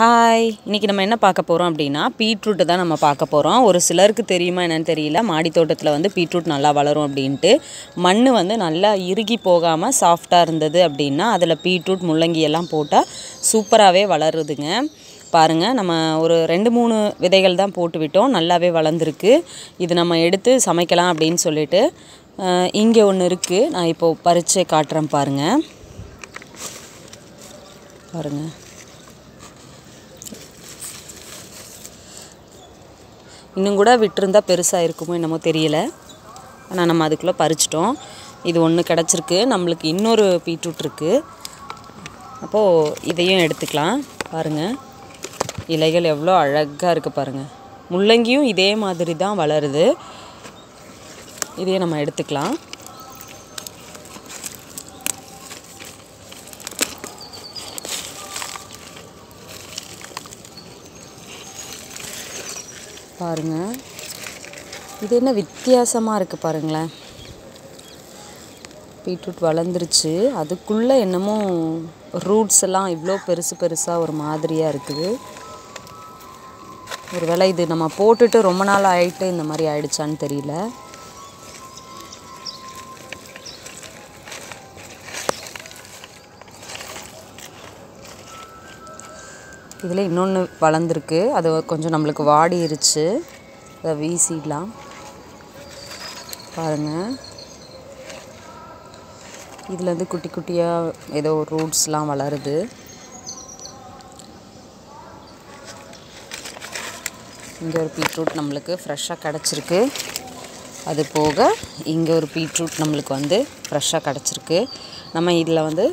Hi இன்றைக்கி நம்ம என்ன பார்க்க போகிறோம் அப்படின்னா பீட்ரூட்டு தான் நம்ம பார்க்க போகிறோம் ஒரு சிலருக்கு தெரியுமா என்னென்னு தெரியல. மாடி தோட்டத்தில் வந்து பீட்ரூட் நல்லா வளரும் அப்படின்ட்டு. மண் வந்து நல்லா இறுகி போகாமல் சாஃப்டாக இருந்தது அப்படின்னா அதில் பீட்ரூட் முள்ளங்கி எல்லாம் போட்டால் சூப்பராகவே வளருதுங்க. பாருங்கள் நம்ம ஒரு ரெண்டு மூணு விதைகள் தான் போட்டு விட்டோம். நல்லாவே வளர்ந்துருக்கு. இது நம்ம எடுத்து சமைக்கலாம் அப்படின்னு சொல்லிட்டு இங்கே ஒன்று இருக்குது நான் இப்போது பறித்து காட்டுறேன் பாருங்கள் பாருங்கள் இன்னும் கூட விட்டுருந்தா பெருசாக இருக்குமோ என்னமோ தெரியல. ஆனால் நம்ம அதுக்குள்ளே பறிச்சிட்டோம். இது ஒன்று கிடச்சிருக்கு. நம்மளுக்கு இன்னொரு பீட்ரூட் இருக்குது அப்போது இதையும் எடுத்துக்கலாம். பாருங்கள் இலைகள் எவ்வளோ அழகாக இருக்குது பாருங்கள் முள்ளங்கியும் இதே மாதிரி தான் வளருது. இதையே நம்ம எடுத்துக்கலாம். பாருங்கள் இது என்ன வித்தியாசமாக இருக்குது பாருங்களேன். பீட்ரூட் வளர்ந்துருச்சு. அதுக்குள்ளே என்னமோ ரூட்ஸ் எல்லாம் இவ்வளோ பெருசு பெருசாக ஒரு மாதிரியாக இருக்குது. ஒரு வேளை இது நம்ம போட்டுட்டு ரொம்ப நாள் ஆகிட்டு இந்த மாதிரி ஆயிடுச்சான்னு தெரியல. இதில் இன்னொன்று வளர்ந்துருக்கு. அது கொஞ்சம் நம்மளுக்கு வாடிருச்சு. அதை வீசிடலாம். பாருங்கள் இதில் வந்து குட்டி குட்டியாக ஏதோ ரூட்ஸ்லாம் வளருது. இங்கே ஒரு பீட்ரூட் நம்மளுக்கு ஃப்ரெஷ்ஷாக கிடச்சிருக்கு. அது போக இங்கே ஒரு பீட்ரூட் நம்மளுக்கு வந்து ஃப்ரெஷ்ஷாக கிடச்சிருக்கு. நம்ம இதில் வந்து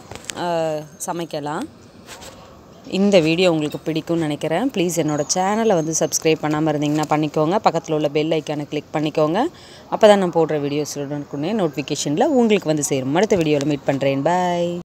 சமைக்கலாம். இந்த வீடியோ உங்களுக்கு பிடிக்கும்னு நினைக்கிறேன். ப்ளீஸ் என்னோடய சேனலை வந்து சப்ஸ்கிரைப் பண்ணாமல் இருந்தீங்கன்னா பண்ணிக்கோங்க. பக்கத்தில் உள்ள பெல் ஐக்கானை கிளிக் பண்ணிக்கோங்க. அப்போ தான் நான் போடுற வீடியோஸ் உடனுக்குன்னே நோட்டிஃபிகேஷனில் உங்களுக்கு வந்து சேரும். அடுத்த வீடியோவில் மீட் பண்ணுறேன் பாய்